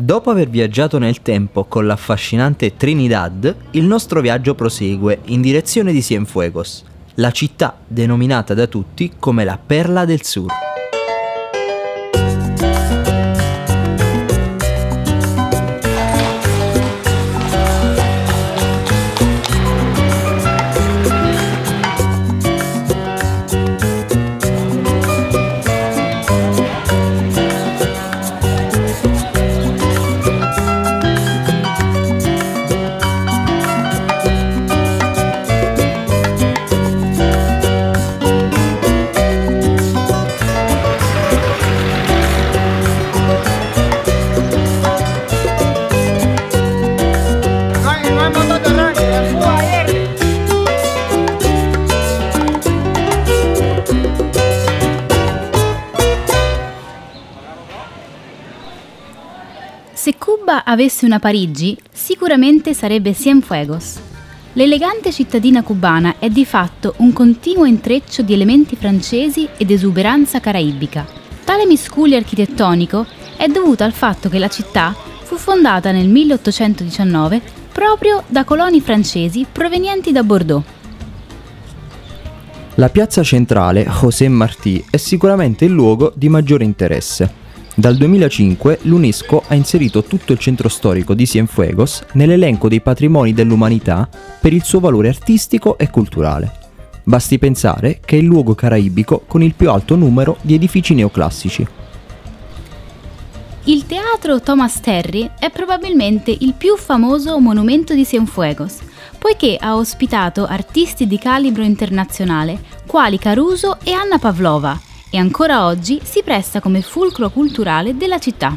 Dopo aver viaggiato nel tempo con l'affascinante Trinidad, il nostro viaggio prosegue in direzione di Cienfuegos, la città denominata da tutti come la Perla del Sur. Se Cuba avesse una Parigi, sicuramente sarebbe Cienfuegos. L'elegante cittadina cubana è di fatto un continuo intreccio di elementi francesi ed esuberanza caraibica. Tale miscuglio architettonico è dovuto al fatto che la città fu fondata nel 1819 proprio da coloni francesi provenienti da Bordeaux. La piazza centrale José Martí è sicuramente il luogo di maggiore interesse. Dal 2005 l'UNESCO ha inserito tutto il centro storico di Cienfuegos nell'elenco dei patrimoni dell'umanità per il suo valore artistico e culturale. Basti pensare che è il luogo caraibico con il più alto numero di edifici neoclassici. Il teatro Thomas Terry è probabilmente il più famoso monumento di Cienfuegos, poiché ha ospitato artisti di calibro internazionale quali Caruso e Anna Pavlova e ancora oggi si presta come fulcro culturale della città.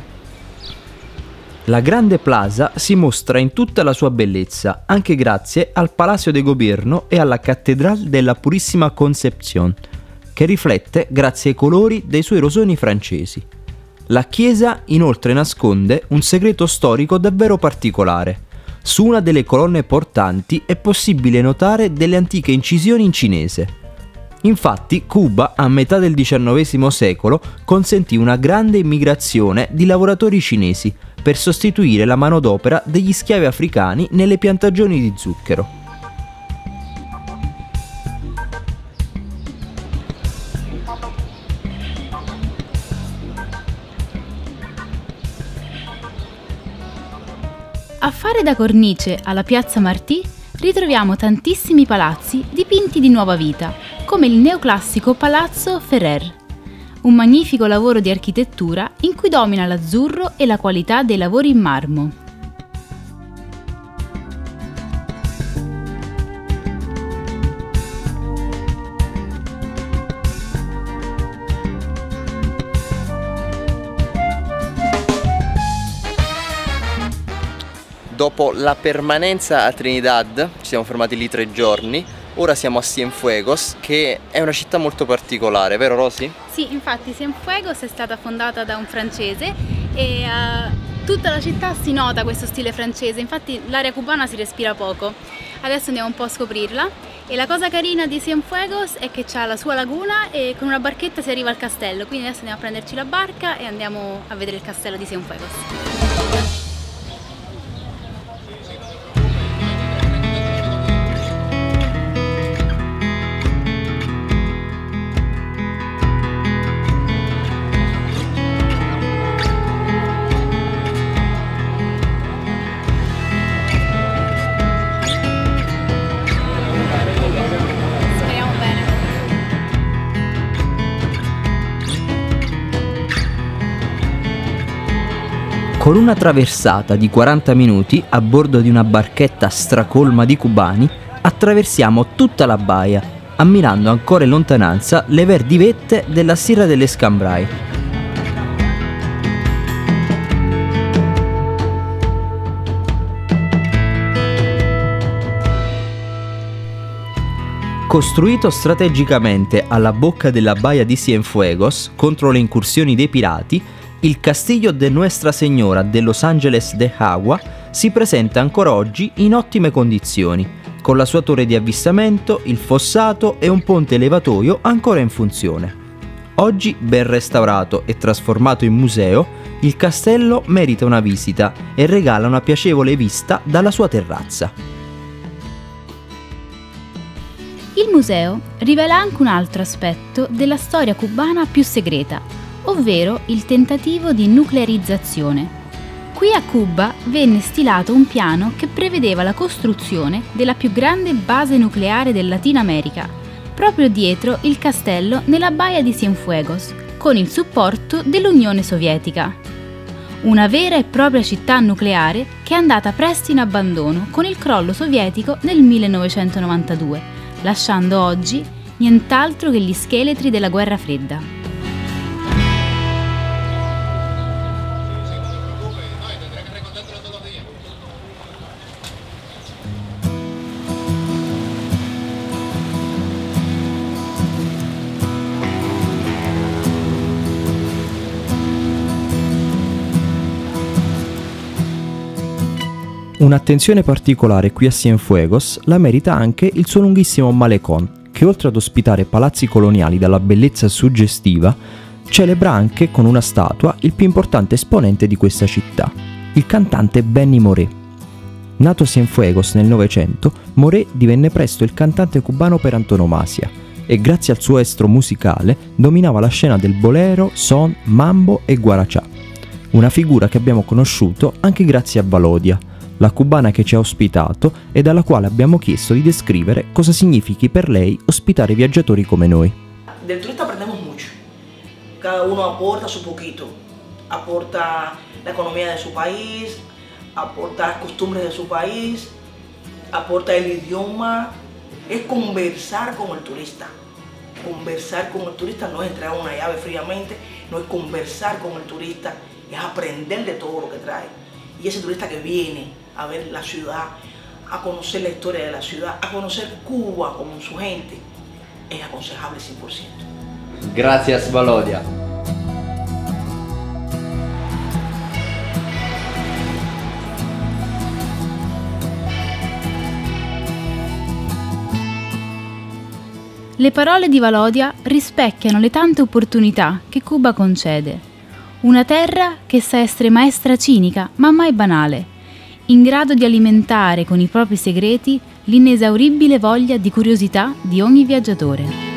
La grande plaza si mostra in tutta la sua bellezza, anche grazie al Palacio de Gobierno e alla Cattedrale della Purissima Concepción, che riflette grazie ai colori dei suoi rosoni francesi. La chiesa inoltre nasconde un segreto storico davvero particolare. Su una delle colonne portanti è possibile notare delle antiche incisioni in cinese. Infatti, Cuba a metà del XIX secolo consentì una grande immigrazione di lavoratori cinesi per sostituire la manodopera degli schiavi africani nelle piantagioni di zucchero. A fare da cornice alla piazza Martì ritroviamo tantissimi palazzi dipinti di nuova vita, come il neoclassico Palazzo Ferrer, un magnifico lavoro di architettura in cui domina l'azzurro e la qualità dei lavori in marmo. Dopo la permanenza a Trinidad, ci siamo fermati lì tre giorni, ora siamo a Cienfuegos, che è una città molto particolare, vero Rosy? Sì, infatti Cienfuegos è stata fondata da un francese e eh, tutta la città si nota questo stile francese, infatti l'area cubana si respira poco. Adesso andiamo un po' a scoprirla e la cosa carina di Cienfuegos è che c'ha la sua laguna e con una barchetta si arriva al castello, quindi adesso andiamo a prenderci la barca e andiamo a vedere il castello di Cienfuegos. Con una traversata di 40 minuti a bordo di una barchetta stracolma di cubani, attraversiamo tutta la baia, ammirando ancora in lontananza le verdi vette della Sierra delle Scambrai. Costruito strategicamente alla bocca della baia di Cienfuegos contro le incursioni dei pirati, il Castillo de Nuestra Señora de Los Angeles de Agua si presenta ancora oggi in ottime condizioni, con la sua torre di avvistamento, il fossato e un ponte elevatoio ancora in funzione. Oggi ben restaurato e trasformato in museo, il castello merita una visita e regala una piacevole vista dalla sua terrazza. Il museo rivela anche un altro aspetto della storia cubana più segreta, ovvero il tentativo di nuclearizzazione. Qui a Cuba venne stilato un piano che prevedeva la costruzione della più grande base nucleare del Latino America, proprio dietro il castello nella baia di Cienfuegos, con il supporto dell'Unione Sovietica. Una vera e propria città nucleare che è andata presto in abbandono con il crollo sovietico nel 1992, lasciando oggi nient'altro che gli scheletri della guerra fredda. Un'attenzione particolare qui a Cienfuegos la merita anche il suo lunghissimo malecón, che oltre ad ospitare palazzi coloniali dalla bellezza suggestiva, celebra anche con una statua il più importante esponente di questa città, il cantante Benny Moré. Nato a Cienfuegos nel Novecento, Moré divenne presto il cantante cubano per antonomasia e grazie al suo estro musicale dominava la scena del bolero, son, mambo e guarachà. Una figura che abbiamo conosciuto anche grazie a Valodia, la cubana che ci ha ospitato e dalla quale abbiamo chiesto di descrivere cosa significhi per lei ospitare viaggiatori come noi. Del turista aprendemos mucho. Cada uno aporta su poquito. Aporta la economía de su país, aporta las costumbres de su país, aporta el idioma. Es conversar con el turista. Conversar con el turista no es entregar una llave fríamente, no es conversar con el turista, es aprender de todo lo que trae. Y ese turista que viene a ver la ciudad, a conocer la historia de la ciudad, a conocer Cuba como su gente, es aconsejable 100%. Gracias, Valodia. Le parole di Valodia rispecchiano le tante opportunità che Cuba concede. Una terra che sa essere maestra cinica, ma mai banale, in grado di alimentare con i propri segreti l'inesauribile voglia di curiosità di ogni viaggiatore.